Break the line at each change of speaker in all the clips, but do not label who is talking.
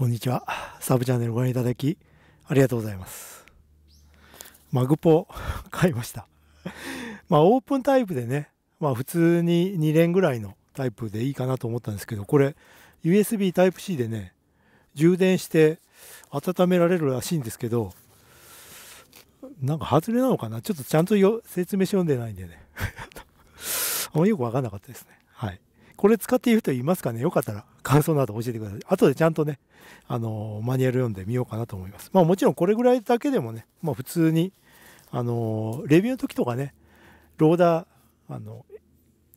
こんにちは。サブチャンネルご覧いただき、ありがとうございます。マグポ 買いました。まあ、オープンタイプでね、まあ、普通に2連ぐらいのタイプでいいかなと思ったんですけど、これ、USB Type-C でね、充電して温められるらしいんですけど、なんか外れなのかな？ちょっとちゃんと説明書読んでないんでね。あんまよくわかんなかったですね。はい。これ使っている人いますかね？よかったら感想など教えてください。後でちゃんとね、あのマニュアル読んでみようかなと思います。まあもちろんこれぐらいだけでもね、まあ普通に、あのレビューの時とかね、ローダー、あの、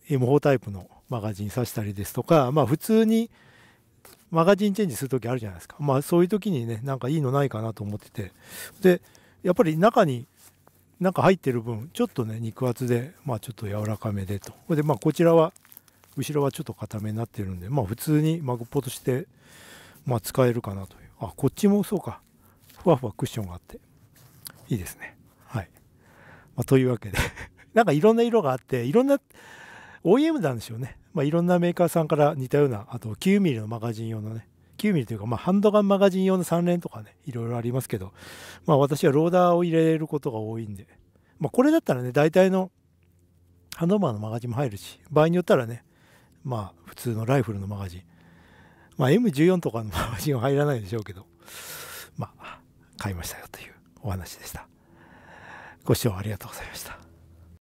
M4 タイプのマガジン挿したりですとか、まあ普通にマガジンチェンジする時あるじゃないですか。まあそういう時にね、なんかいいのないかなと思ってて。で、やっぱり中になんか入ってる分、ちょっとね、肉厚で、まあちょっと柔らかめでと。で、まあこちらは、後ろはちょっと硬めになってるんで、まあ普通にマグポとして、まあ使えるかなという。あ、こっちもそうか。ふわふわクッションがあって、いいですね。はい。まあ、というわけで、なんかいろんな色があって、いろんな OEM なんでしょうね。まあいろんなメーカーさんから似たような、あと 9mm のマガジン用のね、9ミリというか、まあ、ハンドガンマガジン用の3連とかね、いろいろありますけど、まあ、私はローダーを入れることが多いんで、まあ、これだったらね、大体のハンドガンのマガジンも入るし、場合によったらね、まあ、普通のライフルのマガジン、まあ、M14 とかのマガジンは入らないでしょうけど、まあ、買いましたよというお話でした。ご視聴ありがとうございました。